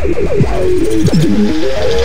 I'm sorry.